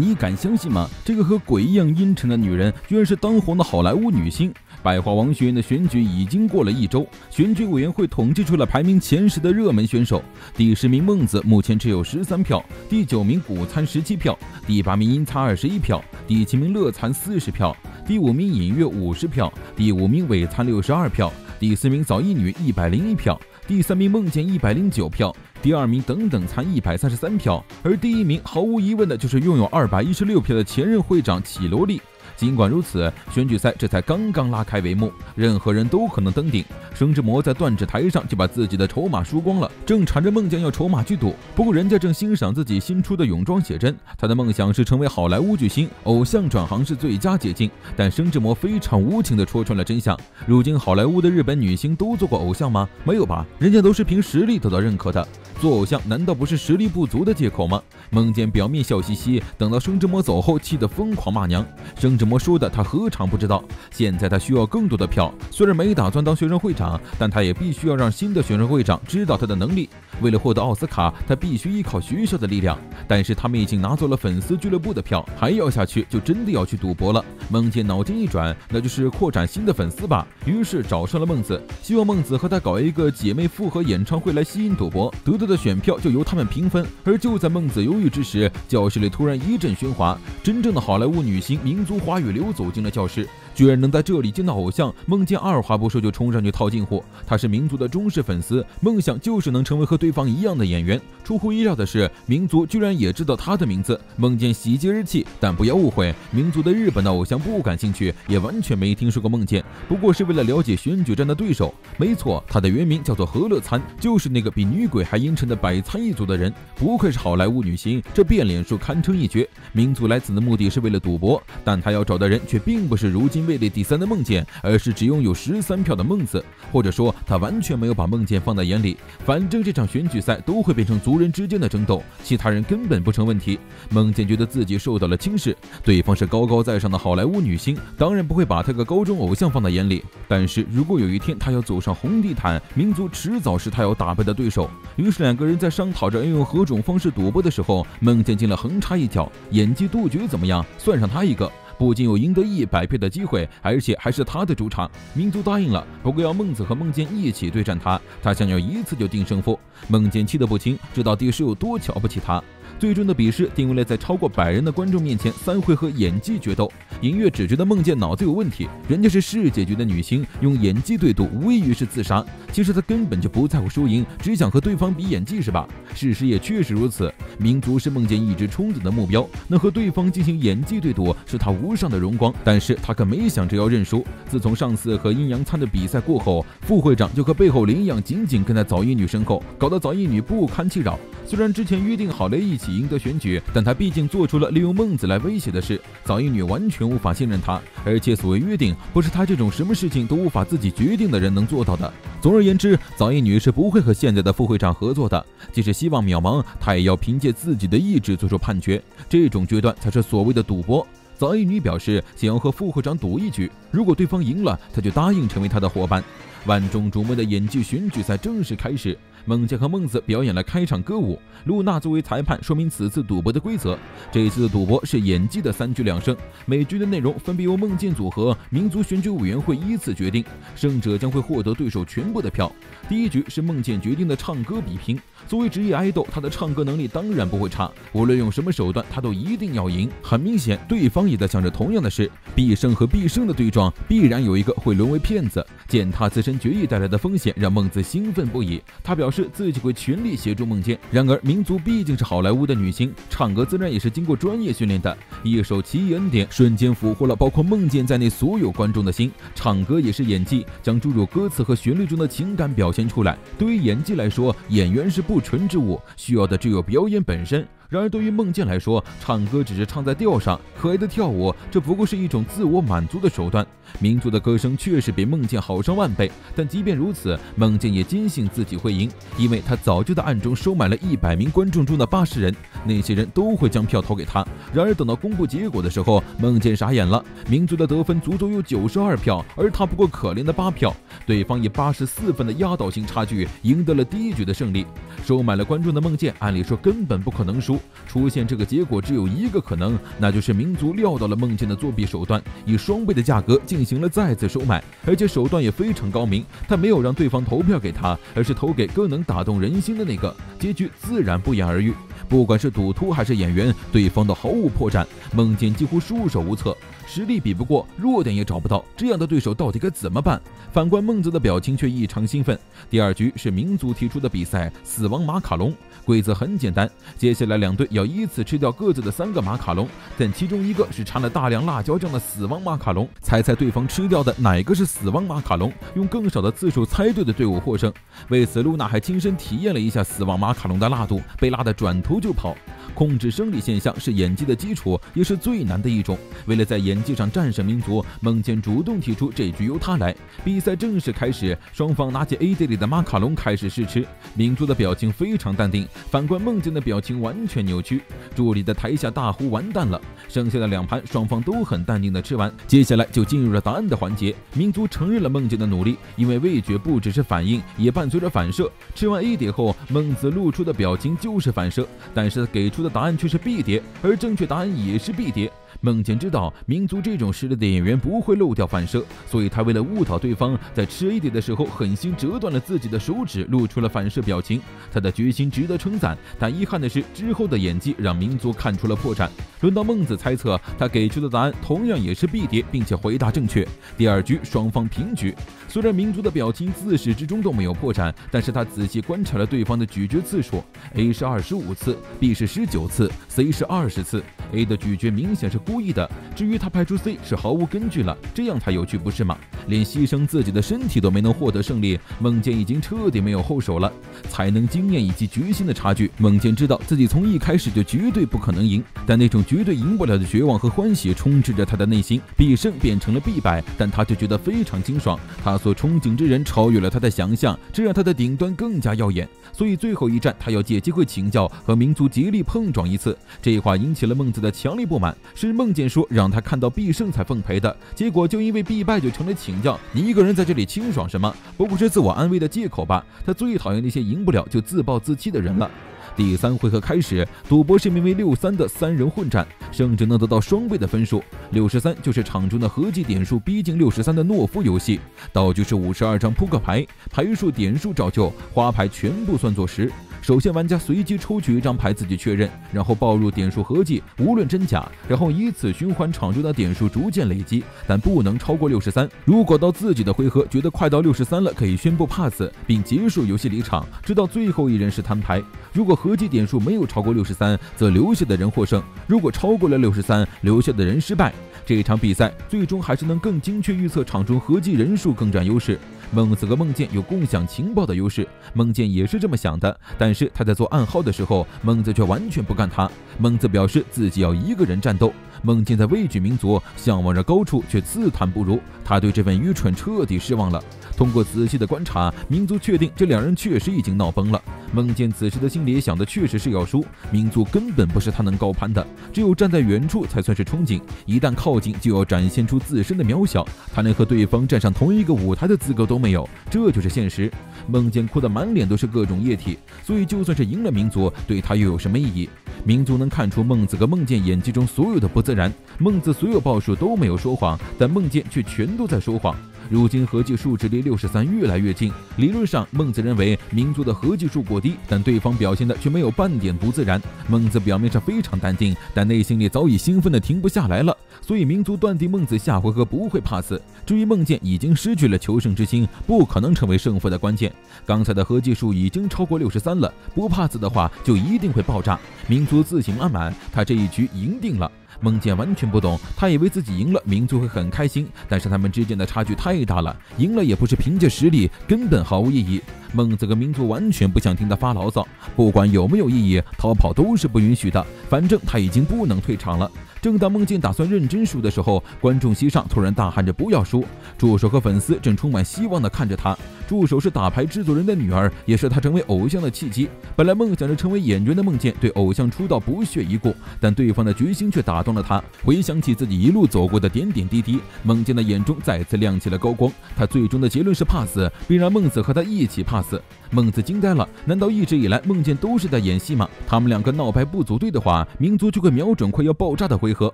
你敢相信吗？这个和鬼一样阴沉的女人，居然是当红的好莱坞女星。百花王学院的选举已经过了一周，选举委员会统计出了排名前十的热门选手。第十名孟子目前只有十三票，第九名古参十七票，第八名殷参二十一票，第七名乐参四十票，第五名尹月五十票，第五名伟参六十二票，第四名早一女一百零一票，第三名梦见一百零九票。第二名等等才一百三十三票，而第一名毫无疑问的就是拥有二百一十六票的前任会长绮罗莉。尽管如此，选举赛这才刚刚拉开帷幕，任何人都可能登顶。生之魔在断指台上就把自己的筹码输光了，正缠着孟建要筹码去赌。不过人家正欣赏自己新出的泳装写真，他的梦想是成为好莱坞巨星，偶像转行是最佳捷径。但生之魔非常无情地戳穿了真相：如今好莱坞的日本女星都做过偶像吗？没有吧，人家都是凭实力得到认可的。做偶像难道不是实力不足的借口吗？孟建表面笑嘻嘻，等到生之魔走后，气得疯狂骂娘。生之么说的，他何尝不知道？现在他需要更多的票，虽然没打算当学生会长，但他也必须要让新的学生会长知道他的能力。为了获得奥斯卡，他必须依靠学校的力量。但是他们已经拿走了粉丝俱乐部的票，还要下去就真的要去赌博了。孟建脑筋一转，那就是扩展新的粉丝吧。于是找上了孟子，希望孟子和他搞一个姐妹复合演唱会来吸引赌博，得到的选票就由他们平分。而就在孟子犹豫之时，教室里突然一阵喧哗，真正的好莱坞女星民族花雨流走进了教室。居然能在这里见到偶像，梦见二话不说就冲上去套近乎。他是民族的忠实粉丝，梦想就是能成为和对方一样的演员。出乎意料的是，民族居然也知道他的名字。梦见喜极而泣，但不要误会，民族对日本的偶像不感兴趣，也完全没听说过梦见，不过是为了了解选举战的对手。没错，他的原名叫做何乐参，就是那个比女鬼还阴沉的百参一族的人。不愧是好莱坞女星，这变脸术堪称一绝。民族来此的目的是为了赌博，但他要找的人却并不是如今。位列第三的梦见，而是只拥有十三票的孟子，或者说他完全没有把梦见放在眼里。反正这场选举赛都会变成族人之间的争斗，其他人根本不成问题。梦见觉得自己受到了轻视，对方是高高在上的好莱坞女星，当然不会把他个高中偶像放在眼里。但是如果有一天他要走上红地毯，民族迟早是他要打败的对手。于是两个人在商讨着要用何种方式赌博的时候，梦见进了横插一脚，演技杜绝怎么样？算上他一个。不仅有赢得一百票的机会，而且还是他的主场。民族答应了，不过要孟子和孟坚一起对战他，他想要一次就定胜负。孟坚气得不轻，这到底是有多瞧不起他？最终的比试定为了在超过百人的观众面前三回合演技决斗。尹月只觉得孟建脑子有问题，人家是世界级的女星，用演技对赌无异于是自杀。其实她根本就不在乎输赢，只想和对方比演技是吧？事实也确实如此。民族是孟建一直冲着的目标，能和对方进行演技对赌是他无上的荣光。但是他可没想着要认输。自从上次和阴阳参的比赛过后，副会长就和背后灵一样紧紧跟在早一女身后，搞得早一女不堪其扰。虽然之前约定好了一起赢得选举，但他毕竟做出了利用孟子来威胁的事，早一女完全无法信任他。而且所谓约定，不是他这种什么事情都无法自己决定的人能做到的。总而言之，早一女是不会和现在的副会长合作的。即使希望渺茫，他也要凭借自己的意志做出判决。这种决断才是所谓的赌博。早一女表示想要和副会长赌一局，如果对方赢了，他就答应成为他的伙伴。万众瞩目的演技选举赛正式开始。孟建和孟子表演了开场歌舞，露娜作为裁判说明此次赌博的规则。这一次的赌博是演技的三局两胜，每局的内容分别由孟建组合民族选举委员会依次决定，胜者将会获得对手全部的票。第一局是孟建决定的唱歌比拼，作为职业爱豆，他的唱歌能力当然不会差，无论用什么手段，他都一定要赢。很明显，对方也在想着同样的事，必胜和必胜的对撞，必然有一个会沦为骗子。践踏自身决议带来的风险，让孟子兴奋不已。他表示。自己会全力协助孟建。然而，民族毕竟是好莱坞的女星，唱歌自然也是经过专业训练的。一首《奇异恩典》瞬间俘获了包括孟建在内所有观众的心。唱歌也是演技，将注入歌词和旋律中的情感表现出来。对于演技来说，演员是不纯之物，需要的只有表演本身。然而，对于孟建来说，唱歌只是唱在调上，可爱的跳舞，这不过是一种自我满足的手段。民族的歌声确实比孟建好上万倍，但即便如此，孟建也坚信自己会赢，因为他早就在暗中收买了一百名观众中的八十人，那些人都会将票投给他。然而，等到公布结果的时候，孟建傻眼了，民族的得分足足有九十二票，而他不过可怜的八票，对方以八十四分的压倒性差距赢得了第一局的胜利。收买了观众的孟建，按理说根本不可能输。出现这个结果只有一个可能，那就是民族料到了孟健的作弊手段，以双倍的价格进行了再次收买，而且手段也非常高明。他没有让对方投票给他，而是投给更能打动人心的那个，结局自然不言而喻。不管是赌徒还是演员，对方都毫无破绽，孟健几乎束手无策。实力比不过，弱点也找不到，这样的对手到底该怎么办？反观孟子的表情却异常兴奋。第二局是民族提出的比赛，死亡马卡龙。规则很简单，接下来两两队要依次吃掉各自的三个马卡龙，但其中一个是掺了大量辣椒酱的死亡马卡龙。猜猜对方吃掉的哪个是死亡马卡龙？用更少的次数猜对的队伍获胜。为此，露娜还亲身体验了一下死亡马卡龙的辣度，被辣得转头就跑。控制生理现象是演技的基础，也是最难的一种。为了在演技上战胜民族，孟健主动提出这局由他来。比赛正式开始，双方拿起 A 碟里的马卡龙开始试吃。民族的表情非常淡定，反观孟健的表情完全扭曲。助理在台下大呼完蛋了。剩下的两盘，双方都很淡定的吃完。接下来就进入了答案的环节。民族承认了孟健的努力，因为味觉不只是反应，也伴随着反射。吃完 A 碟后，孟子露出的表情就是反射，但是他给出的。答案却是 B 碟，而正确答案也是 B 碟。孟健知道民族这种实力的演员不会漏掉反射，所以他为了误导对方，在吃 A 碟的时候狠心折断了自己的手指，露出了反射表情。他的决心值得称赞，但遗憾的是之后的演技让民族看出了破绽。轮到孟子猜测，他给出的答案同样也是 B 碟，并且回答正确。第二局双方平局。虽然民族的表情自始至终都没有破绽，但是他仔细观察了对方的咀嚼次数，A 是二十五次，B 是十九次，C 是二十次。A 的咀嚼明显是故意的，至于他派出 C 是毫无根据了，这样才有趣不是吗？连牺牲自己的身体都没能获得胜利，孟健已经彻底没有后手了。才能、经验以及决心的差距，孟健知道自己从一开始就绝对不可能赢，但那种绝对赢不了的绝望和欢喜充斥着他的内心。必胜变成了必败，但他却觉得非常清爽。他所憧憬之人超越了他的想象，这让他的顶端更加耀眼。所以最后一战，他要借机会请教和民族竭力碰撞一次。这话引起了孟子的强烈不满，是梦见说让他看到必胜才奉陪的，结果就因为必败就成了请教。你一个人在这里清爽什么？不过是自我安慰的借口吧。他最讨厌那些赢不了就自暴自弃的人了。第三回合开始，赌博是名为六三的三人混战，胜者能得到双倍的分数。六十三就是场中的合计点数逼近六十三的懦夫游戏。道具是五十二张扑克牌，牌数点数照旧，花牌全部算作十。首先，玩家随机抽取一张牌自己确认，然后报入点数合计，无论真假，然后以此循环场中的点数逐渐累积，但不能超过六十三。如果到自己的回合觉得快到六十三了，可以宣布 pass 并结束游戏离场，直到最后一人是摊牌。如果合计点数没有超过六十三，则留下的人获胜；如果超过了六十三，留下的人失败。这一场比赛最终还是能更精确预测场中合计人数更占优势。孟子和孟建有共享情报的优势，孟建也是这么想的。但是他在做暗号的时候，孟子却完全不干他。孟子表示自己要一个人战斗。孟健在畏惧民族，向往着高处，却自叹不如。他对这份愚蠢彻底失望了。通过仔细的观察，民族确定这两人确实已经闹崩了。孟健此时的心里想的确实是要输，民族根本不是他能高攀的。只有站在远处才算是憧憬，一旦靠近就要展现出自身的渺小。他连和对方站上同一个舞台的资格都没有，这就是现实。孟健哭得满脸都是各种液体，所以就算是赢了民族，对他又有什么意义？民族能看出孟子和孟健演技中所有的不自然。孟子所有报数都没有说谎，但孟建却全都在说谎。如今合计数值离六十三越来越近，理论上孟子认为民族的合计数过低，但对方表现的却没有半点不自然。孟子表面上非常淡定，但内心里早已兴奋的停不下来了，所以民族断定孟子下回合不会 pass。至于孟建已经失去了求胜之心，不可能成为胜负的关键。刚才的合计数已经超过六十三了，不怕死的话就一定会爆炸。民族自信满满，他这一局赢定了。孟健完全不懂，他以为自己赢了，民族会很开心。但是他们之间的差距太大了，赢了也不是凭借实力，根本毫无意义。孟子和民族完全不想听他发牢骚，不管有没有意义，逃跑都是不允许的。反正他已经不能退场了。正当孟健打算认真输的时候，观众席上突然大喊着“不要输”，助手和粉丝正充满希望地看着他。助手是打牌制作人的女儿，也是他成为偶像的契机。本来梦想着成为演员的梦见，对偶像出道不屑一顾，但对方的决心却打动了他。回想起自己一路走过的点点滴滴，梦见的眼中再次亮起了高光。他最终的结论是怕死，并让孟子和他一起怕死。孟子惊呆了，难道一直以来梦见都是在演戏吗？他们两个闹掰不组队的话，民族就会瞄准快要爆炸的回合。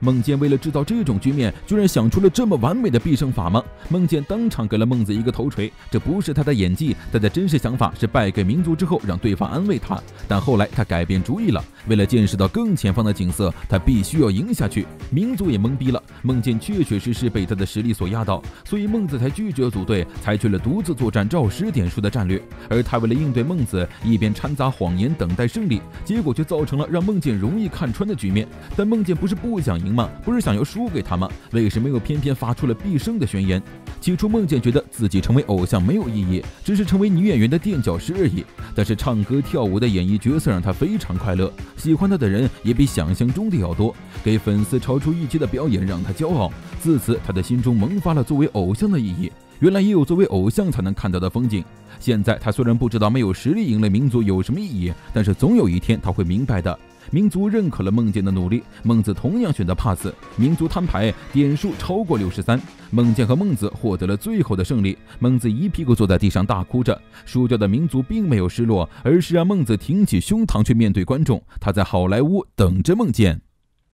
孟健为了制造这种局面，居然想出了这么完美的必胜法吗？孟健当场给了孟子一个头锤，这不 不是他的演技，他的真实想法是败给民族之后让对方安慰他。但后来他改变主意了，为了见识到更前方的景色，他必须要赢下去。民族也懵逼了，孟健确确实实被他的实力所压倒，所以孟子才拒绝组队，采取了独自作战照十点数的战略。而他为了应对孟子，一边掺杂谎言等待胜利，结果却造成了让孟健容易看穿的局面。但孟健不是不想赢吗？不是想要输给他吗？为什么又偏偏发出了必胜的宣言？起初孟健觉得自己成为偶像没有意义，只是成为女演员的垫脚石而已。但是唱歌跳舞的演绎角色让他非常快乐，喜欢他的人也比想象中的要多，给粉丝超出预期的表演让他骄傲。自此，他的心中萌发了作为偶像的意义。原来也有作为偶像才能看到的风景。现在他虽然不知道没有实力赢了民族有什么意义，但是总有一天他会明白的。民族认可了孟健的努力，孟子同样选择 pass。民族摊牌，点数超过六十三，孟健和孟子获得了最后的胜利。孟子一屁股坐在地上大哭着，输掉的民族并没有失落，而是让孟子挺起胸膛去面对观众。他在好莱坞等着孟健。